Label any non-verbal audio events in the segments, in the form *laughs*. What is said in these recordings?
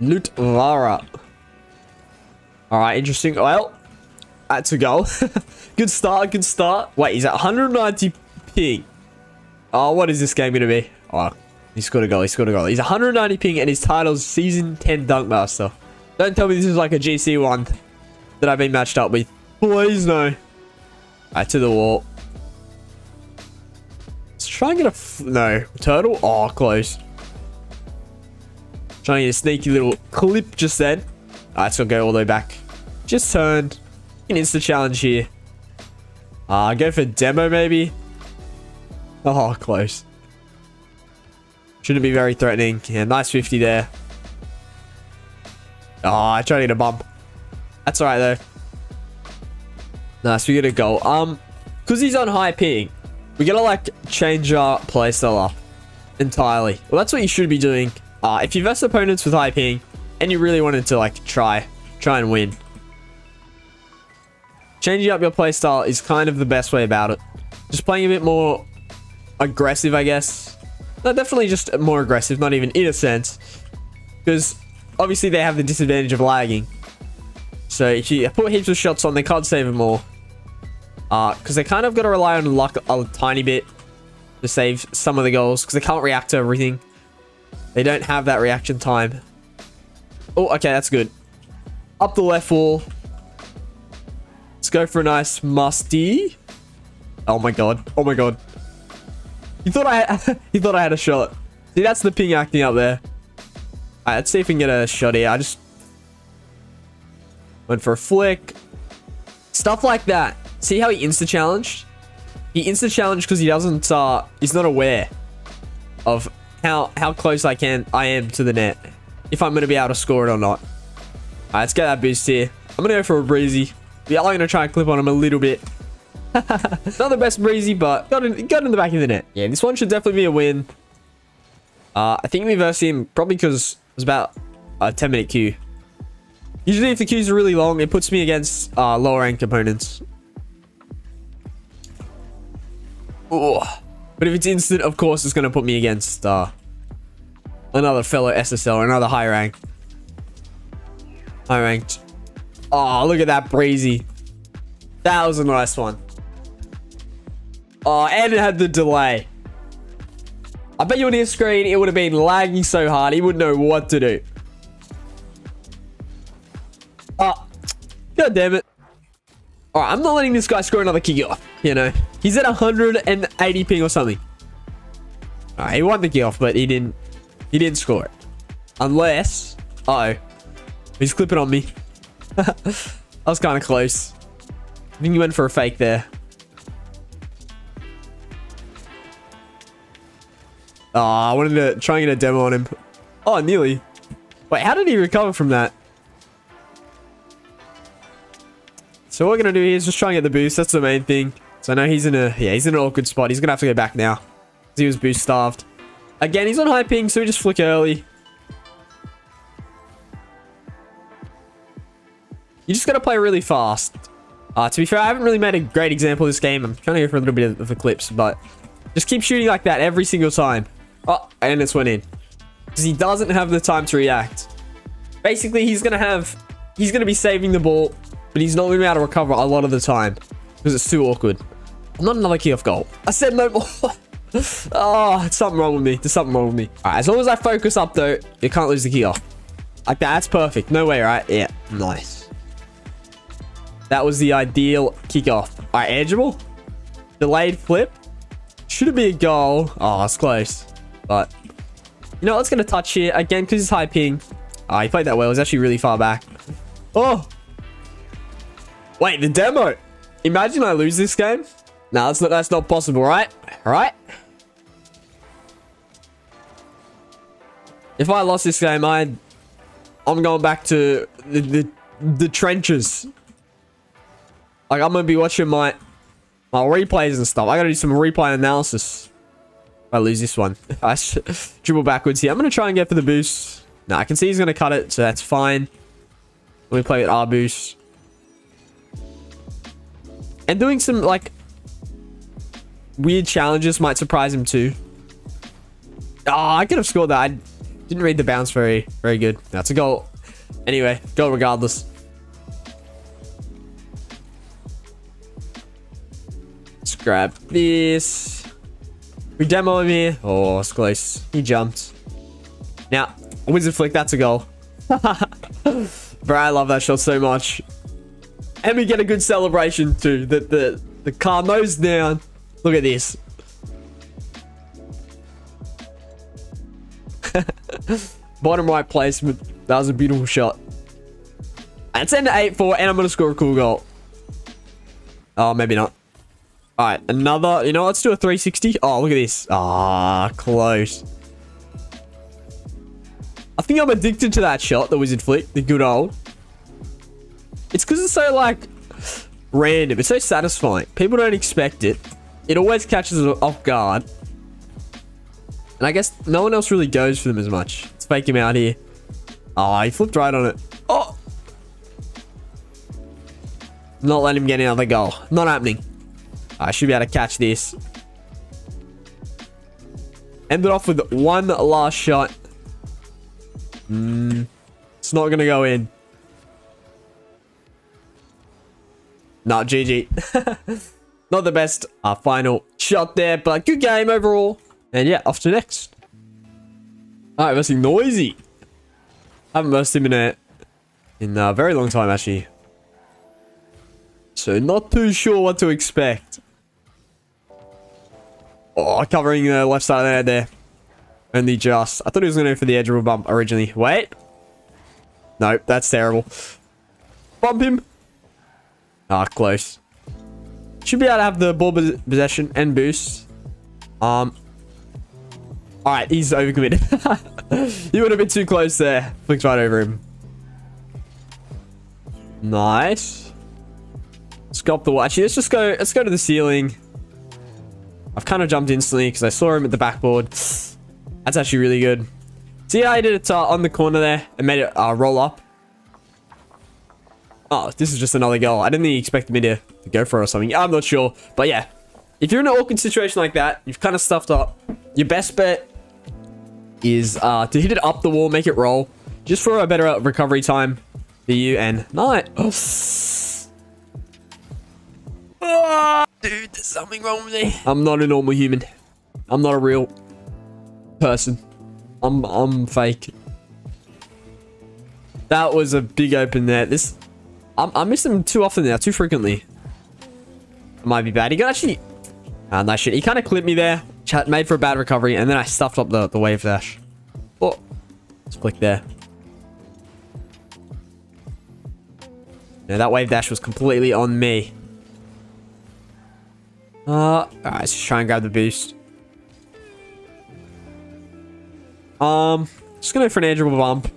Loot Lara. Alright, interesting. Well, that's a goal. *laughs* good start, good start. Wait, he's at 190 ping. Oh, what is this game going to be? Oh, he scored a goal, he scored a goal. He's 190 ping and his title's Season 10 Dunk Master. Don't tell me this is like a GC one that I've been matched up with. Please no. Alright, to the wall. Let's try and get a... no. Turtle? Oh, close. Trying to a sneaky little clip just then. Alright, let's go all the way back. Just turned. An insta challenge here. Uh, go for demo maybe. Oh, close. Shouldn't be very threatening. Yeah, nice 50 there. Oh, I tried to get a bump. That's alright though. Nice, we get a goal. Um, because he's on high ping, we gotta like change our playstyle up entirely. Well, that's what you should be doing. Uh, if you verse opponents with high ping, and you really wanted to like try, try and win, changing up your playstyle is kind of the best way about it. Just playing a bit more aggressive, I guess. No, definitely just more aggressive, not even in a sense. Because obviously they have the disadvantage of lagging. So if you put heaps of shots on, they can't save them all. Uh, because they kind of got to rely on luck a tiny bit to save some of the goals. Because they can't react to everything. They don't have that reaction time. Oh, okay, that's good. Up the left wall. Let's go for a nice musty. Oh my god. Oh my god. You thought I had, *laughs* you thought I had a shot. See, that's the ping acting up there. Alright, let's see if we can get a shot here. I just went for a flick. Stuff like that. See how he insta-challenged? He insta-challenged because he doesn't, uh, he's not aware of how, how close I can, I am to the net. If I'm going to be able to score it or not. Alright, let's get that boost here. I'm going to go for a breezy. We are going to try and clip on him a little bit. *laughs* not the best breezy, but got in, got in the back of the net. Yeah, this one should definitely be a win. Uh, I think we versed him probably because it was about a 10 minute queue. Usually if the queues are really long, it puts me against uh, lower rank opponents. Ooh. But if it's instant, of course, it's going to put me against uh, another fellow SSL another high rank. High ranked. Oh, look at that breezy. That was a nice one. Ah, oh, and it had the delay. I bet you on his screen, it would have been lagging so hard, he wouldn't know what to do. Oh, god damn it. Alright, I'm not letting this guy score another kick off, you know. He's at 180 ping or something. He won the off, but he didn't he didn't score it. Unless uh oh. He's clipping on me. *laughs* that was kind of close. I think he went for a fake there. Oh, I wanted to try and get a demo on him. Oh, nearly. Wait, how did he recover from that? So what we're going to do here is just try and get the boost. That's the main thing. So I know he's in a... Yeah, he's in an awkward spot. He's going to have to go back now. He was boost starved. Again, he's on high ping, so we just flick early. You just got to play really fast. Uh, to be fair, I haven't really made a great example of this game. I'm trying to go for a little bit of the clips, but just keep shooting like that every single time. Oh, and it's went in. Because he doesn't have the time to react. Basically, he's going to have... He's going to be saving the ball, but he's not going to be able to recover a lot of the time. Because it's too awkward. Not another key off goal. I said no more. *laughs* oh, something wrong with me. There's something wrong with me. All right, as long as I focus up, though, you can't lose the key off. Like that. That's perfect. No way, right? Yeah. Nice. That was the ideal kickoff. All right, edge dribble. Delayed flip. Should it be a goal? Oh, it's close. But, you know, let's get a touch here. Again, because it's high ping. Oh, he played that well. He's actually really far back. Oh. Wait, the demo. Imagine I lose this game. No, that's not, that's not possible, right? Right? If I lost this game, I, I'm going back to the, the, the trenches. Like, I'm going to be watching my, my replays and stuff. I got to do some replay analysis. I lose this one. *laughs* I dribble backwards here. I'm going to try and get for the boost. No, I can see he's going to cut it, so that's fine. Let me play with our boost. And doing some, like, weird challenges might surprise him too. Oh, I could have scored that. I Didn't read the bounce very, very good. That's a goal. Anyway, goal regardless. Let's grab this. We demo him here. Oh, it's close. He jumped. Now, wizard flick. That's a goal. *laughs* Bro, I love that shot so much. And we get a good celebration too. The the the car nose down. Look at this. *laughs* Bottom right placement. That was a beautiful shot. And it's end 8-4, and I'm going to score a cool goal. Oh, maybe not. Alright, another... You know, let's do a 360. Oh, look at this. Ah, close. I think I'm addicted to that shot, the wizard flick. The good old. It's because it's so, like, random. It's so satisfying. People don't expect it. It always catches us off guard. And I guess no one else really goes for them as much. Let's fake him out here. Oh, he flipped right on it. Oh! Not letting him get another goal. Not happening. I should be able to catch this. Ended off with one last shot. Mm, it's not going to go in. Not GG. *laughs* not the best uh, final shot there, but good game overall. And yeah, off to next. Alright, versing Noisy. I haven't versed him in a, in a very long time, actually. So not too sure what to expect. Oh, covering the left side of the there. Only just. I thought he was going to go for the edge of a bump originally. Wait. Nope, that's terrible. Bump him. Ah, close. Should be able to have the ball possession and boost. Um, all right, he's overcommitted. you would have been too close there. Flicked right over him. Nice. Sculpt the watch. Let's just go. Let's go to the ceiling. I've kind of jumped instantly because I saw him at the backboard. That's actually really good. See how I did it uh, on the corner there and made it uh, roll up? Oh, this is just another goal. I didn't think he expected me to, to go for it or something. I'm not sure. But yeah, if you're in an awkward situation like that, you've kind of stuffed up, your best bet is uh, to hit it up the wall, make it roll, just for a better uh, recovery time for you and night. Oh. *gasps* Ah, dude, there's something wrong with me. I'm not a normal human. I'm not a real person. I'm I'm fake. That was a big open there. This I'm I miss them too often now, too frequently. It might be bad. He can actually uh, nice shit. He kind of clipped me there. Chat made for a bad recovery, and then I stuffed up the, the wave dash. Oh, let's click there. Yeah, that wave dash was completely on me. Uh, alright, let's just try and grab the boost. Um, just gonna go for an of bump.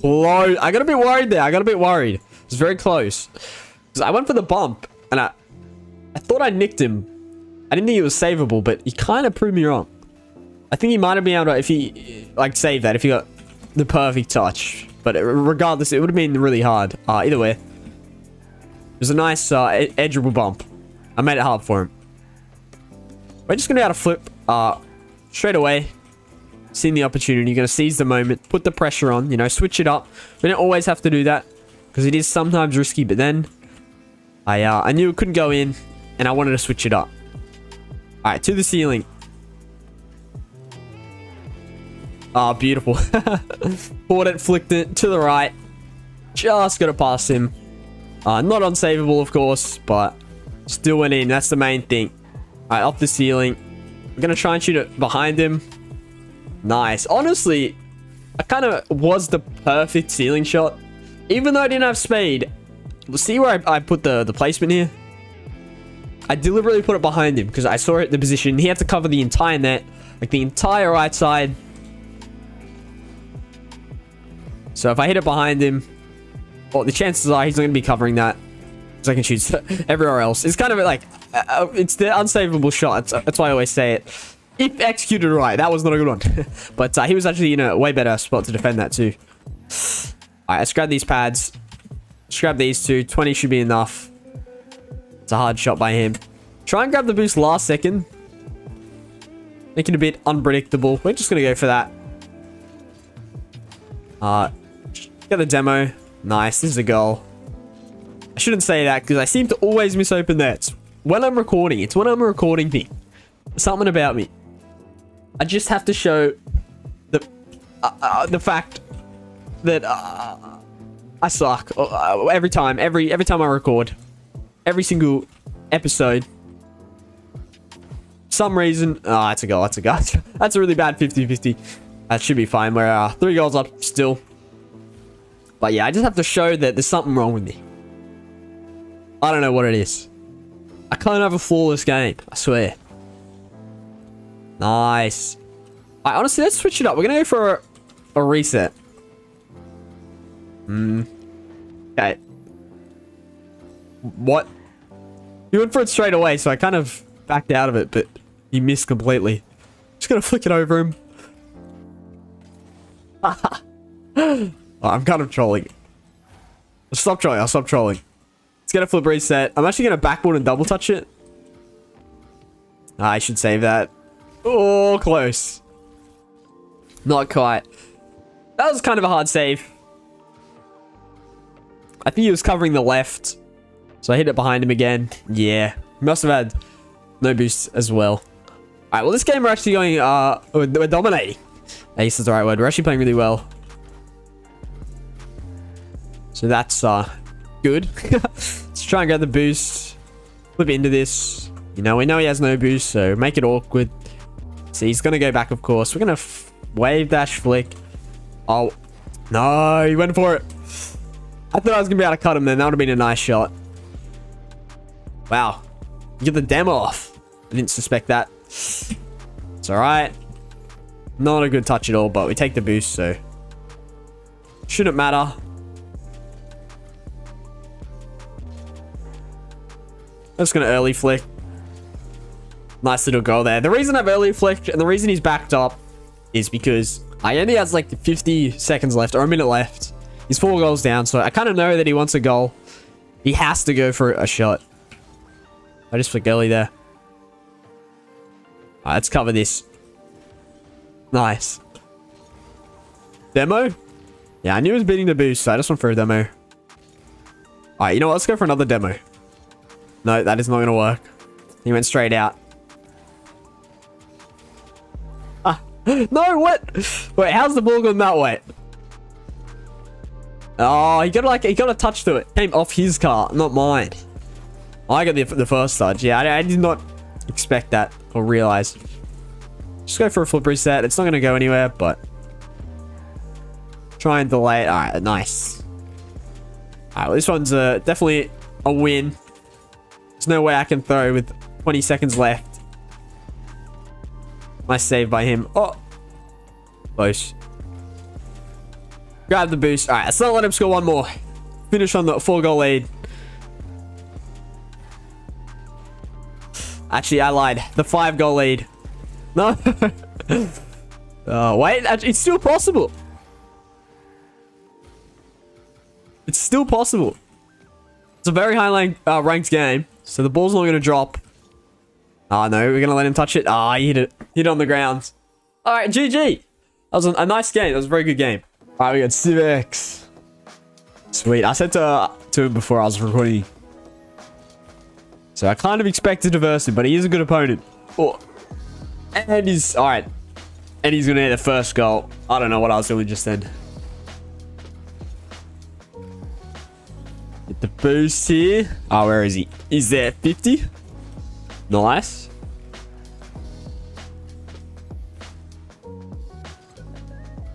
Close. I got a bit worried there. I got a bit worried. It's very close. Because I went for the bump, and I, I thought I nicked him. I didn't think it was savable, but he kind of proved me wrong. I think he might have been able to, if he, like, save that, if he got the perfect touch. But regardless, it would have been really hard. Uh, either way. It was a nice, uh, edge dribble bump. I made it hard for him. We're just going to be able to flip, uh, straight away. Seeing the opportunity. You're going to seize the moment. Put the pressure on, you know, switch it up. We don't always have to do that. Because it is sometimes risky, but then I, uh, I knew it couldn't go in and I wanted to switch it up. All right, to the ceiling. Ah, oh, beautiful. *laughs* Fought it, flicked it to the right. Just got to pass him. Uh, not unsavable, of course, but still went in. That's the main thing. All right, off the ceiling. I'm going to try and shoot it behind him. Nice. Honestly, I kind of was the perfect ceiling shot. Even though I didn't have speed. See where I, I put the, the placement here? I deliberately put it behind him because I saw it the position. He had to cover the entire net, like the entire right side. So if I hit it behind him, well, the chances are he's not going to be covering that. Because I can shoot *laughs* everywhere else. It's kind of like, uh, uh, it's the unsavable shot. That's why I always say it. *laughs* If executed right, that was not a good one. *laughs* but uh, he was actually in a way better spot to defend that too. Alright, let's grab these pads. Let's grab these two. 20 should be enough. It's a hard shot by him. Try and grab the boost last second. Make it a bit unpredictable. We're just going to go for that. Uh, get the demo. Nice. This is a goal. I shouldn't say that because I seem to always miss open nets. When I'm recording, it's when I'm recording thing. Something about me. I just have to show the uh, uh, the fact that uh, I suck uh, every time. Every every time I record, every single episode. Some reason, oh, that's a goal. That's a goal. *laughs* That's a really bad 50-50. That should be fine. We're uh, three goals up still. But yeah, I just have to show that there's something wrong with me. I don't know what it is. I can't have a flawless game. I swear. Nice. Right, honestly, let's switch it up. We're going to go for a, a reset. Hmm. Okay. What? You went for it straight away, so I kind of backed out of it, but he missed completely. Just going to flick it over him. *laughs* oh, I'm kind of trolling. I'll stop trolling. I'll stop trolling. Let's get a flip reset. I'm actually going to backboard and double touch it. I should save that. Oh, close. Not quite. That was kind of a hard save. I think he was covering the left. So I hit it behind him again. Yeah. Must have had no boost as well. Alright, well this game we're actually going, uh, we're, dominating. Ace is the right word. We're actually playing really well. So that's, uh, good. *laughs* Let's try and get the boost. Flip into this. You know, we know he has no boost, so make it awkward. So he's going to go back, of course. We're going to wave dash flick. Oh, no, he went for it. I thought I was going to be able to cut him then. That would have been a nice shot. Wow. You get the demo off. I didn't suspect that. It's alright. Not a good touch at all, but we take the boost, so... Shouldn't matter. Just gonna early flick. Nice little goal there. The reason I've early flicked and the reason he's backed up is because I only has like 50 seconds left or a minute left. He's four goals down, so I kind of know that he wants a goal. He has to go for a shot. I just flicked early there. Let's cover this. Nice. Demo? Yeah, I knew he was beating the boost, so I just went for a demo. Alright, you know what? Let's go for another demo. No, that is not going to work. He went straight out. *gasps* No, what? Wait, how's the ball going that way? Oh, he got like he got a touch to it. Came off his car, not mine. I got the, the first touch. Yeah, I, I did not expect that or realize. Just go for a flip reset. It's not going to go anywhere, but... Try and delay it. Alright, nice. Alright, well, this one's uh, definitely a win. There's no way I can throw with 20 seconds left. Nice save by him. Oh! Grab the boost. Alright, let's not let him score one more. Finish on the four goal lead. Actually, I lied. The five goal lead. No. oh, *laughs* wait. It's still possible. It's still possible. It's a very high uh, ranked game. So the ball's not going to drop. Oh, no. We're going to let him touch it. Ah, oh, he hit it. Hit it on the ground. All right, GG. That was a, a nice game. That was a very good game. All right, we got Civex. Sweet. I said to, to him before I was recording so I kind of expected diversity, but he is a good opponent. Oh. And he's... Alright. And he's going to hit the first goal. I don't know what I was doing just then. Get the boost here. Oh, where is he? Is there 50? Nice.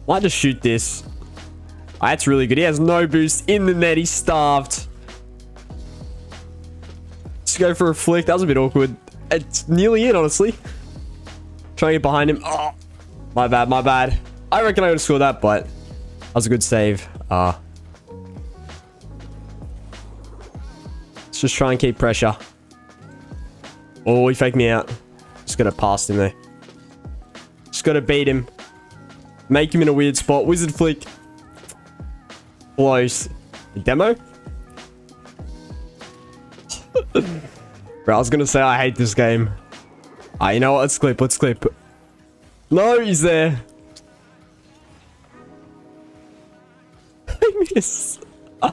Might just shoot this. Oh, that's really good. He has no boost in the net. He's starved to go for a flick. That was a bit awkward. It's nearly in, honestly. Trying to get behind him. Oh, my bad, my bad. I reckon I would have scored that, but that was a good save. Uh, let's just try and keep pressure. Oh, he faked me out. Just gotta pass him there. Just gotta beat him. Make him in a weird spot. Wizard flick. Close. Demo? *laughs* Bro, I was gonna say I hate this game. Ah, you know what? Let's clip. Let's clip. No, he's there. *laughs* I miss. *laughs*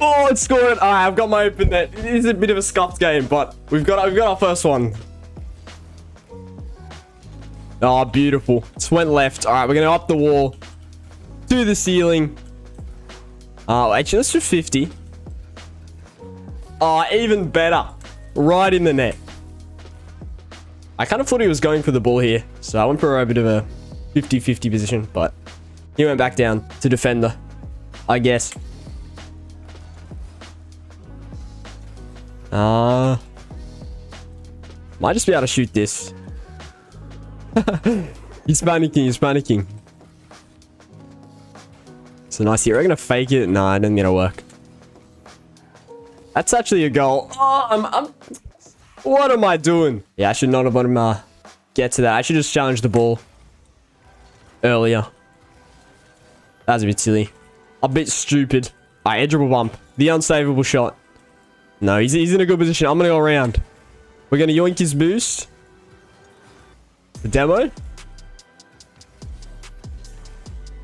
oh, it's scored. Right, I've got my open net. It is a bit of a scuffed game, but we've got we've got our first one. Oh, beautiful. It's went left. All right, we're gonna up the wall to the ceiling. Oh, actually, let's do 50. Oh, even better. Right in the net. I kind of thought he was going for the ball here. So I went for a bit of a 50-50 position, but he went back down to defender, I guess. Uh, might just be able to shoot this. He's panicking, he's panicking. So nice. We're going to fake it. Nah, it didn't going to work. That's actually a goal. Oh, I'm, I'm... What am I doing? Yeah, I should not have let him uh, get to that. I should just challenge the ball earlier. That was a bit silly. A bit stupid. Alright, edge dribble bump. The unsavable shot. No, he's, he's in a good position. I'm going to go around. We're going to yoink his boost. The demo.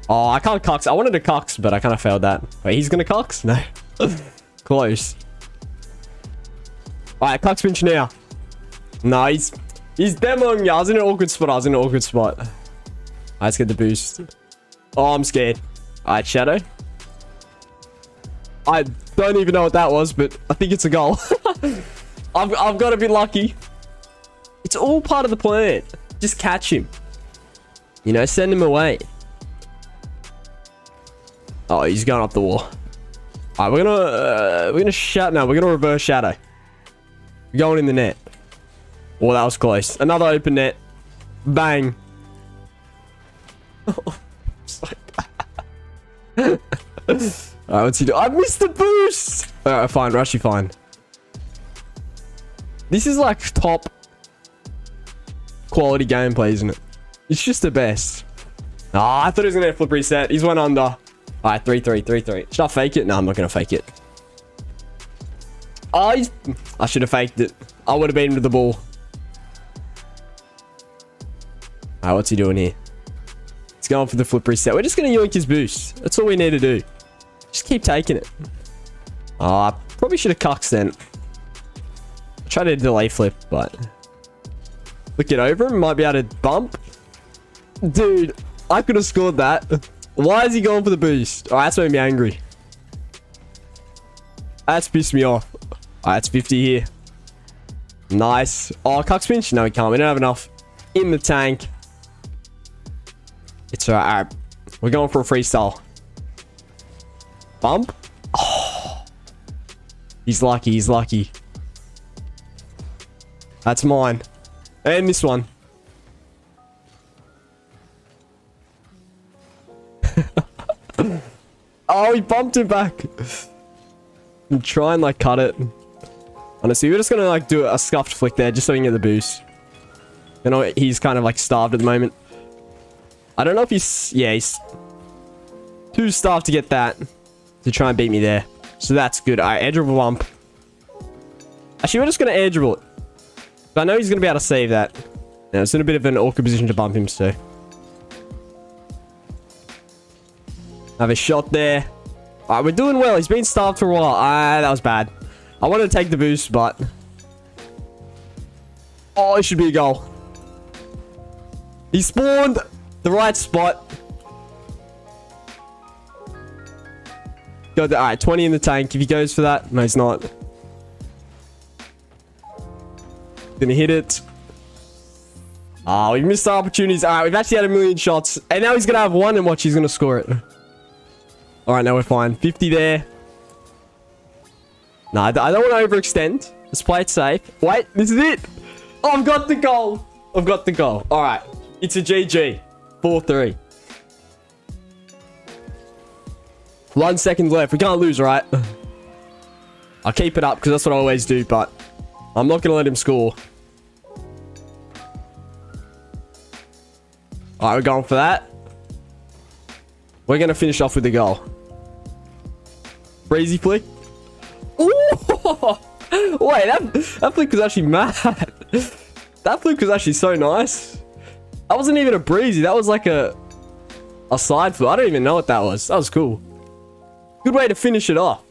Oh, I can't cox. I wanted to cox, but I kind of failed that. Wait, he's going to cox? No. *laughs* Close. Alright, cox pinch now. Nice. He's demoing me. I was in an awkward spot. I was in an awkward spot. Alright, let's get the boost. Oh, I'm scared. Alright, Shadow. I don't even know what that was, but I think it's a goal. *laughs* I've, I've got to be lucky. It's all part of the plan. Just catch him. You know, send him away. Oh, he's going up the wall. All right, we're gonna uh, we're gonna shut now. We're gonna reverse shadow. Going in the net. Oh, that was close. Another open net. Bang. *laughs* Alright, what's he do? I missed the boost! Alright, fine. Rushy, fine. This is like top quality gameplay, isn't it? It's just the best. Ah, oh, I thought he was going to flip reset. He's went under. All right, 3-3, 3-3. Should I fake it? No, I'm not going to fake it. Oh, he's... I should have faked it. I would have beaten him to the ball. All right, what's he doing here? He's going for the flip reset. We're just going to yoink his boost. That's all we need to do. Just keep taking it. Oh, I probably should have cucked then. I tried to delay flip, but... Look it over him. Might be able to bump. Dude, I could have scored that. Why is he going for the boost? Oh, that's made me angry. That's pissed me off. It's 50 here. Nice. Oh, cuck pinch? No, we can't. We don't have enough in the tank. It's alright. All right. We're going for a freestyle. Bump. Oh. He's lucky. He's lucky. That's mine. Eh, and this one. *laughs* oh, he bumped it back. And try and like cut it. Honestly, we're just gonna like do a scuffed flick there just so we can get the boost. You know, he's kind of like starved at the moment. I don't know if he's... Yeah, he's too starved to get that. To try and beat me there. So that's good. Alright, edge of a bump. Actually, we're just to air dribble it. But I know he's going to be able to save that. Now, it's in a bit of an awkward position to bump him, so. Have a shot there. Alright, we're doing well. He's been starved for a while. Ah, that was bad. I wanted to take the boost, but... Oh, it should be a goal. He spawned the right spot. Got the, all right, 20 in the tank. If he goes for that, no, he's not. Gonna hit it. Ah, oh, we missed our opportunities. All right, we've actually had a million shots. And now he's gonna have one and watch, he's gonna score it. All right, now we're fine. 50 there. No, I don't want to overextend. Let's play it safe. Wait, this is it. Oh, I've got the goal. I've got the goal. All right. It's a GG. 4-3. One second left. We can't lose, right? I'll keep it up because that's what I always do, but I'm not going to let him score. All right, we're going for that. We're going to finish off with the goal. Breezy flick. Ooh! *laughs* Wait, that, that flick was actually mad. *laughs* that flick was actually so nice. That wasn't even a breezy. That was like a a side flip. I don't even know what that was. That was cool. Good way to finish it off.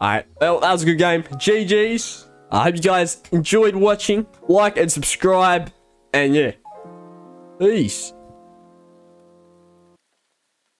All right. Well, that was a good game. GG's. I hope you guys enjoyed watching. Like and subscribe. And yeah. Peace.